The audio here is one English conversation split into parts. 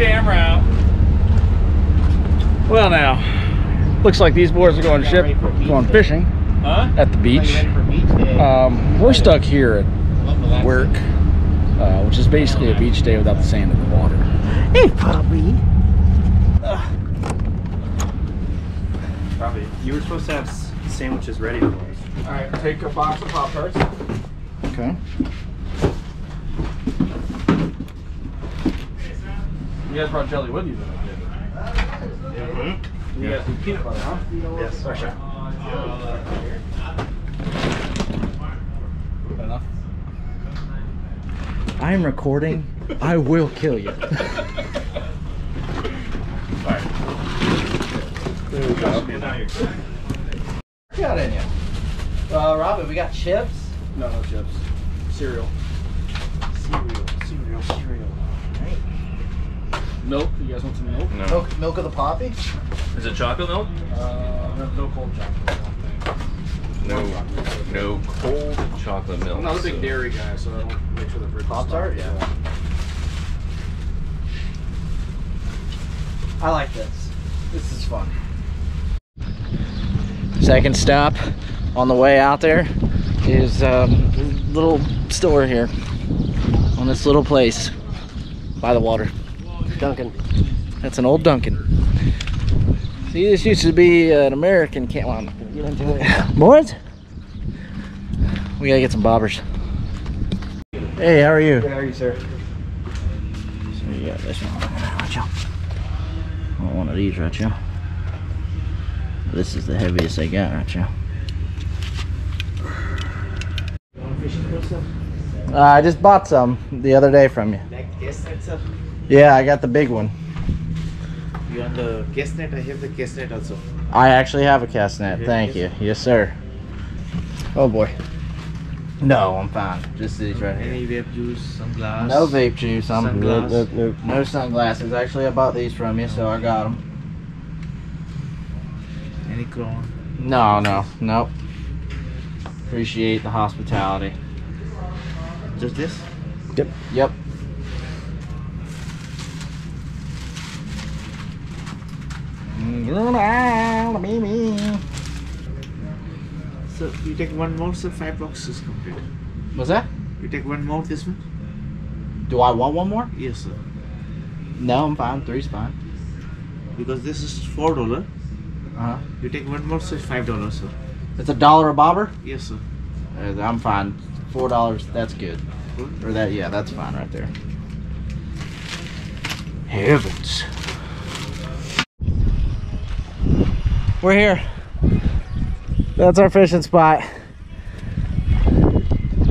camera out. Well now, looks like these boys are going ship, going fishing Huh? at the beach. Um, we're stuck here at work, uh, which is basically a beach day without the sand in the water. Hey, puppy. Probably. You were supposed to have sandwiches ready for us. All right, take a box of Pop Tarts. Okay. You guys brought jelly with you, though. You guys need peanut butter, huh? Yes. For sure. Enough. I'm recording. I will kill you. There we go. got in you? Uh, Robin, we got chips. No, no chips. Cereal. Cereal, cereal, cereal. Milk. You guys want some milk? No. Milk, milk of the poppy. Is it chocolate milk? Uh, no, no cold chocolate. I. No, no cold chocolate milk. I'm not a big so- dairy guy, so I don't make sure the fridge is Pop-Tart? stocked. Yeah. I like this. This is fun. Second stop on the way out there is um, a little store here on this little place by the water. Duncan. That's an old Duncan. See, this used to be an American camp. Well, I'm not gonna get into it. Boys, we gotta get some bobbers. Hey, how are you? How are you, sir? So you got this one. Watch out. I want one of these, right you? This is the heaviest I got, right you? Uh, I just bought some the other day from you. Like guest net, sir. Yeah, I got the big one. You want the guest net? I have the guest net also. I actually have a cast net. Yeah, Thank you. Yes, sir. Oh boy. No, I'm fine. Just these right here. Any vape juice, some glass. No vape juice. I'm Sunglass. Nope, nope, nope. No sunglasses. Actually, I bought these from you, so I got them. Any crown. No, no, nope. Appreciate the hospitality. Just this? Yep. Yep. So you take one more, sir. Five boxes complete. What's that? You take one more. This one? Do I want one more? Yes, sir. No, I'm fine. Three's fine. Because this is four dollar. Uh huh. You take one more, so it's five dollars, sir. It's a dollar a bobber. Yes, sir. Uh, I'm fine. Four dollars. That's good. Good. Or that? Yeah, that's fine right there. Heavens. We're here. That's our fishing spot.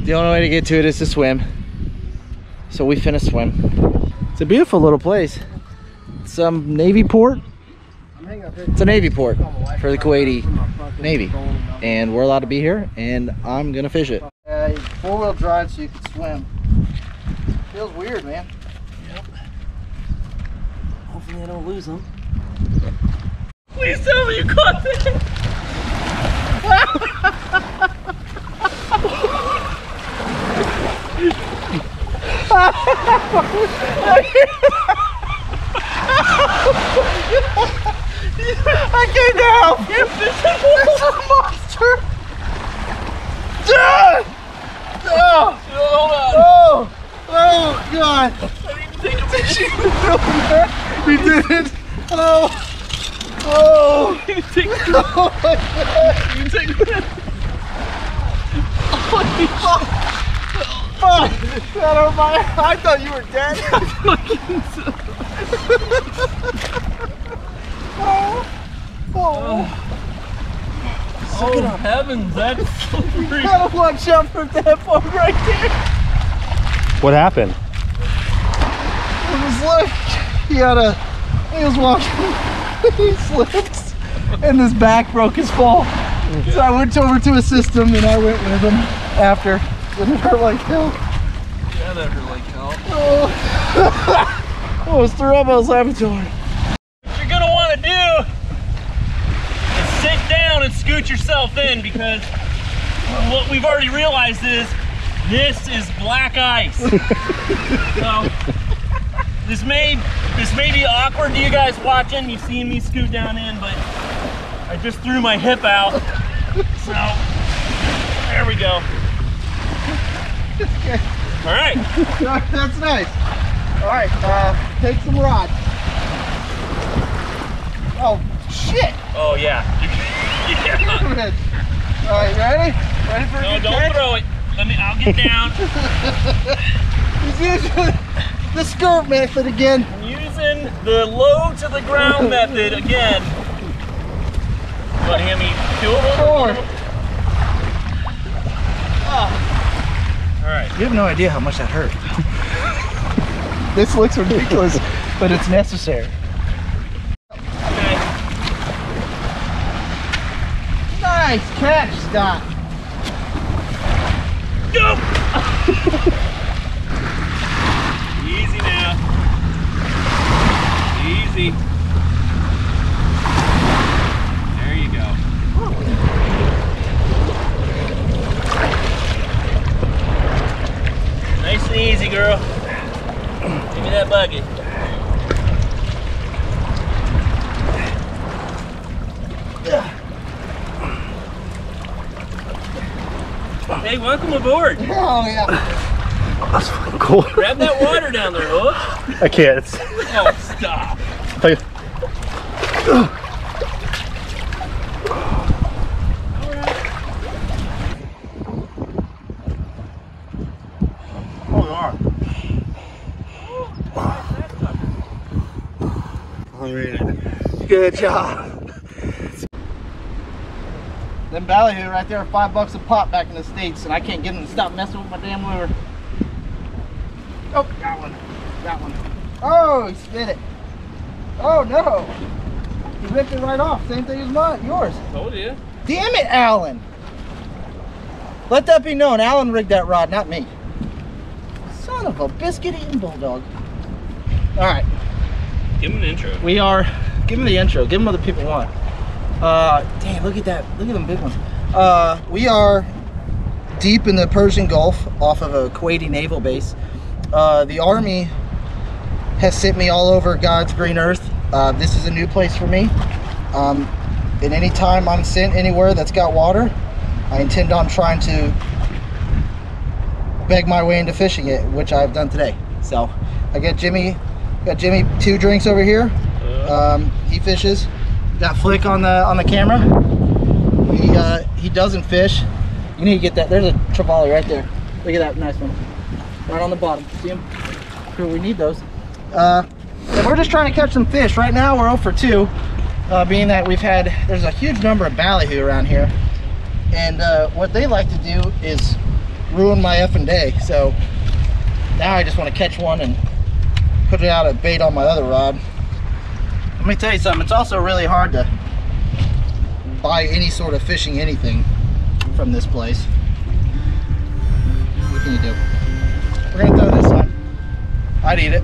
The only way to get to it is to swim. So we finna swim. It's a beautiful little place. It's um Navy port. It's a Navy port for the Kuwaiti Navy. And we're allowed to be here and I'm gonna fish it. Uh, four wheel drive so you can swim. Feels weird, man. Yep. Hopefully I don't lose them. Please tell me you caught it! I came to help. It's a monster. Dad! Oh, oh, oh, God. Did you film that? You didn't? Oh, oh. oh my God. You take that. Fuck! That hurt my. I thought you were dead. oh, oh. Oh heavens, that's so freak. Gotta watch out for that one right there. What happened? It was like he had a. He was walking. he slipped, and his back broke his fall. So I went over to assist him, and I went with him after. And it hurt like hell. Yeah, that hurt like hell. Oh, oh it's the Rebels Laboratory. What you're gonna wanna do is sit down and scoot yourself in because what we've already realized is this is black ice. so this may this may be awkward to you guys watching. You've seen me scoot down in, but I just threw my hip out. So there we go. All right. That's nice. All right, uh, take some rod. Oh, shit. Oh yeah. yeah. All right, ready? Ready for a No, don't throw it. Let me. I'll get down. The skirt method again. I'm using the low to the ground method again. Want to hear me do it? Four. Ah. All right. You have no idea how much that hurt. this looks ridiculous, but it's necessary. Okay. Nice catch, Scott. Go! Easy now. Easy. There you go. Nice and easy, girl. Give me that bucket. Hey, welcome aboard. Oh, yeah. That's fucking cool. Grab that water down there, Hook. I can't. Oh, stop. Like, Good job. Them ballyhoo right there are five bucks a pop back in the States, and I can't get them to stop messing with my damn lure. Oh, got one. Got one. Oh, he spit it. Oh, no. He ripped it right off. Same thing as mine. Yours. Told you. Damn it, Alan. Let that be known. Alan rigged that rod, not me. Son of a biscuit eating bulldog. All right. Give him an intro. We are. Give them the intro. Give him what the people want. Uh, damn, look at that. Look at them big ones. Uh, we are deep in the Persian Gulf off of a Kuwaiti naval base. Uh, the Army has sent me all over God's green earth. Uh, this is a new place for me. Um, and anytime I'm sent anywhere that's got water, I intend on trying to beg my way into fishing it, which I've done today. So I got Jimmy, got Jimmy two drinks over here. Um, he fishes. Got Flick on the on the camera. He uh, he doesn't fish. You need to get that. There's a trevally right there. Look at that nice one, right on the bottom. See him? We need those. Uh, and we're just trying to catch some fish. Right now we're 0 for 2, uh, being that we've had there's a huge number of ballyhoo around here, and uh, what they like to do is ruin my effing day. So now I just want to catch one and put it out at bait on my other rod. Let me tell you something, it's also really hard to buy any sort of fishing anything from this place. What can you do? We're gonna throw this on. I'd eat it.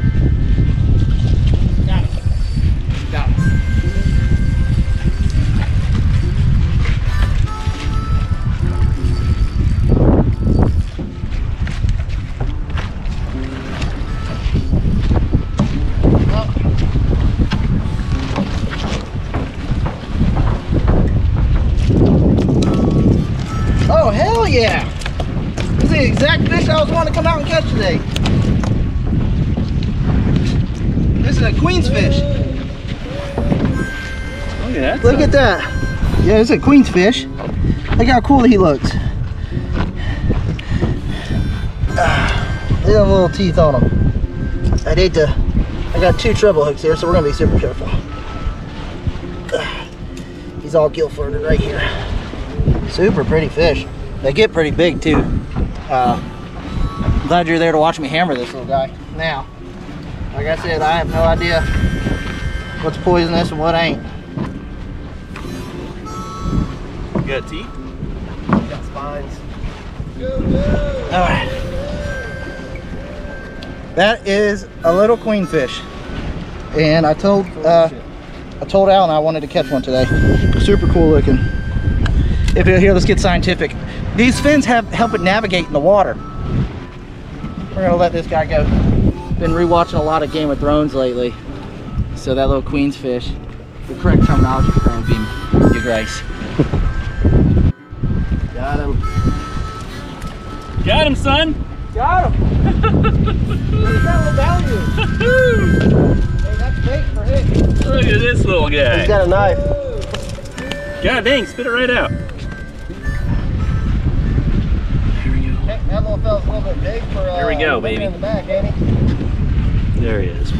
Yeah, it's a queen's fish. Look how cool he looks. Look at them little teeth on him. I need to, I got two treble hooks here, so we're gonna be super careful. He's all gill fronted right here. Super pretty fish. They get pretty big too. Uh, I'm glad you're there to watch me hammer this little guy. Now, like I said, I have no idea what's poisonous and what ain't. Got teeth? Got spines. All right. That is a little queenfish. And I told uh, I told Alan I wanted to catch one today. Super cool looking. If you're here, let's get scientific. These fins have help it navigate in the water. We're gonna let this guy go. Been rewatching a lot of Game of Thrones lately. So that little queen's fish, the correct terminology is going to be your grace. Got him, son. Got him. He's got little value. hey, that's bait for him. Look at this little guy. He's got a knife. God dang, spit it right out. Hey, that little fella's a little bit big for uh, Here we go, baby. In the back, ain't he? There he is.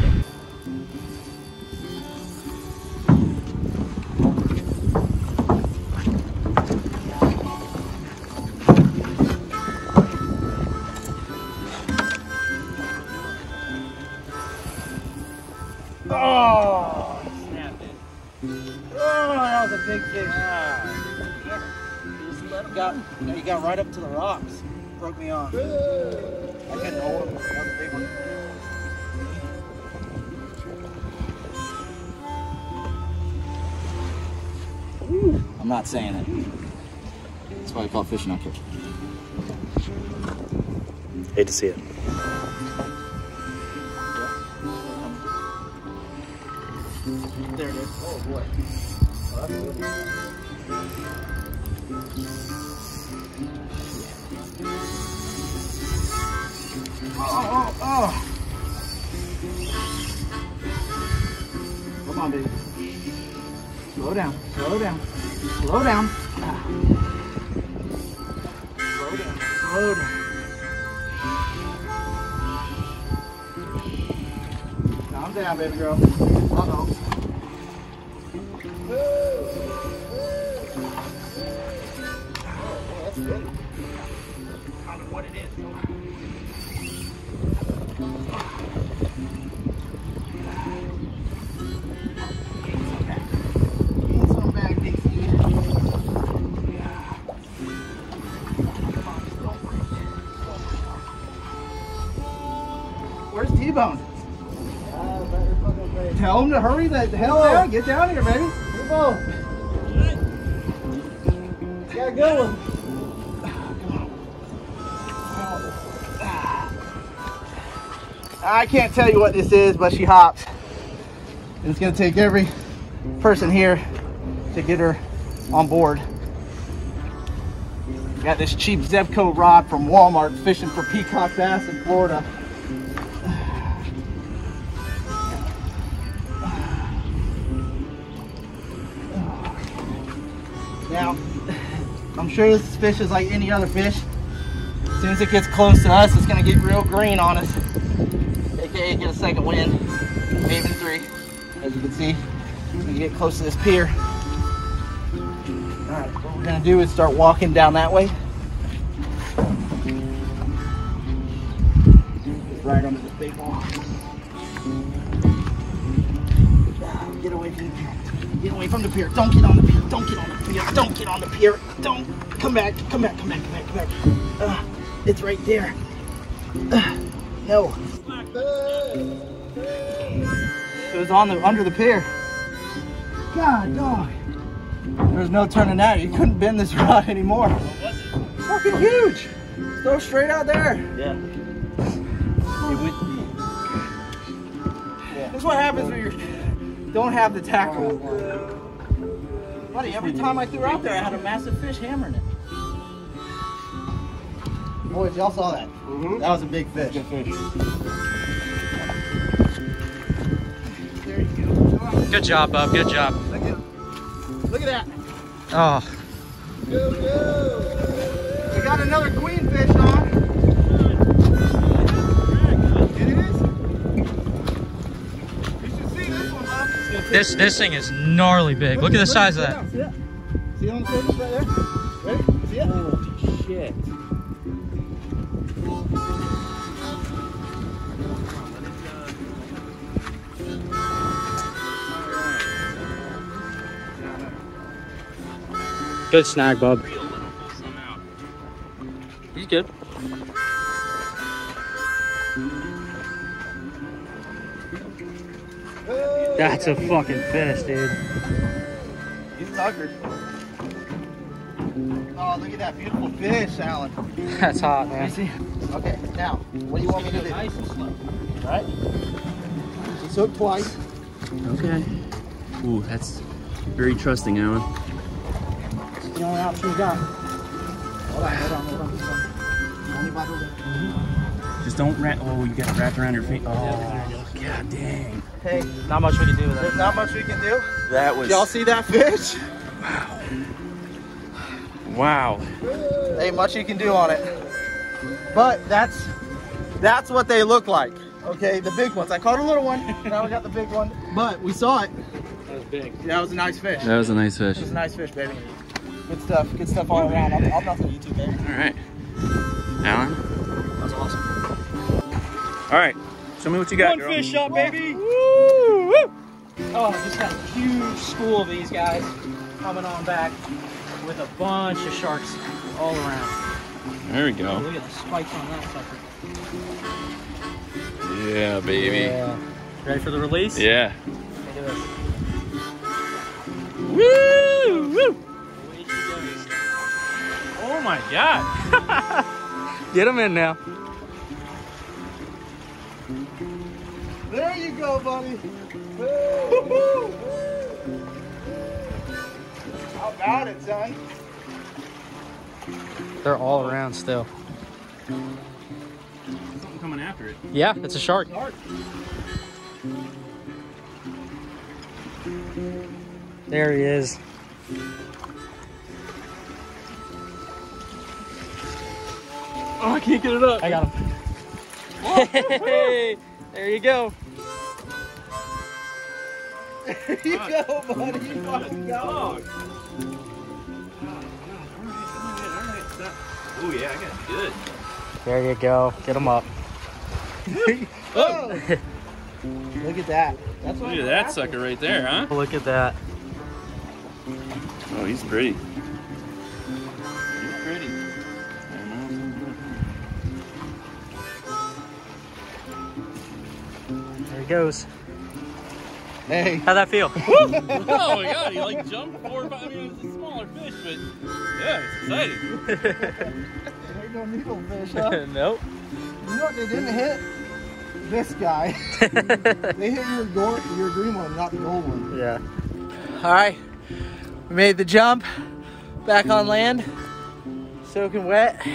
Right up to the rocks. Broke me off. I couldn't hold him. That was a big one. I'm not saying it. That's why I call fishing on catch. Hate to see it. There it is. Oh boy. Oh, Oh, oh. Come on, baby. Slow down, slow down, slow down. Slow down, slow down. Calm down, baby girl. Uh-oh. Where's T-Bone? Tell him to hurry the hell down. Get down here, baby. T-Bone. Got a good one. I can't tell you what this is, but she hops. And it's gonna take every person here to get her on board. Got this cheap Zebco rod from Walmart fishing for peacock bass in Florida. I'm sure this fish is like any other fish. As soon as it gets close to us, it's gonna get real green on us. AKA get a second wind, maybe three. As you can see, you get close to this pier. All right, what we're gonna do is start walking down that way. Right under this big wall. Get away from the pier. From the pier. Don't get on the pier. Don't get on the pier. Don't get on the pier. Don't. Come back. Come back. Come back. Come back. Come back. Uh, it's right there. Uh, no. It was on the under the pier. God, dog. There's no turning out. You couldn't bend this rod anymore. Fucking huge. Throw straight out there. Yeah. This is what happens when you don't have the tackle. Buddy, every time I threw out there, I had a massive fish hammering it. Boys, y'all saw that. Mm-hmm. That was a big fish. Good fish. There you go. Good job, Bub. Good job. Look at, look at that. Oh, We got another queen fish this this thing is gnarly big. Look at the size of that. See it? See it on the surface right there? Ready? See it? Holy shit. Good snag, Bub. He's good. That's a fucking fish, dude. He's tuckered. Oh, look at that beautiful fish, Alan. That's hot, man. See? Okay, now, what do you want me to do? Nice and slow. Right? He's hooked twice. Okay. Ooh, that's very trusting, Alan. It's the only option we got. Hold on, hold on, hold on. Hold on. Only by the lip. Just don't wrap. Oh, you got it wrapped around your feet. Oh, god dang. Hey, Not much we can do with there's that. not much we can do. That was. Y'all see that fish? Wow. Wow. Ain't much you can do on it. But that's that's what they look like. Okay, the big ones. I caught a little one. Now we got the big one. But we saw it. That was big. That was a nice fish. That was a nice fish. It was a nice fish, baby. Good stuff. Good stuff all around. I'm, I'm nothing YouTube, baby. All right. Alan? All right. Show me what you got, One girl. fish shot, baby. Oh, just got a huge school of these guys coming on back with a bunch of sharks all around. There we go. Look at the spikes on that sucker. Yeah, baby. Yeah. Ready for the release? Yeah. Look at this. Woo! Woo! Away she goes. Oh my god. Get him in now. There you go, buddy. How about it, son? They're all around still. Something coming after it. Yeah, it's a shark. There he is. Oh, I can't get it up. I got him. Hey, there you go. There you go, buddy. You fucking go. Oh yeah, I got it good. There you go. Get him up. Oh. Look at that. That's what Look at that sucker right there, huh? Look at that. Oh, he's pretty. He's pretty. There he goes. Hey. How'd that feel? oh my god, he like jumped four or five. I mean, it was a smaller fish, but yeah, it's exciting. There ain't no needlefish, huh? nope. You know what they didn't hit? This guy. they hit your go- your green one, not the gold one. Yeah. All right, we made the jump back on land, soaking wet,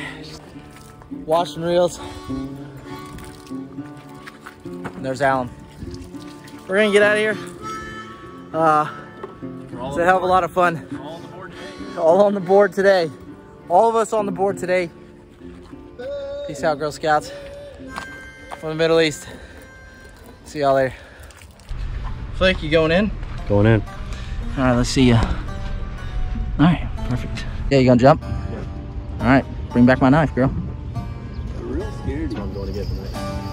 washing reels. And there's Alan. We're gonna get out of here. Uh, it's a hell of a lot of fun. All on the board today. All on the board today. All of us on the board today. Peace out, Girl Scouts from the Middle East. See y'all later. Flick, you going in? Going in. All right, let's see ya. All right, perfect. Yeah, you gonna jump? Yeah. All right, bring back my knife, girl. That's what I'm going to get tonight.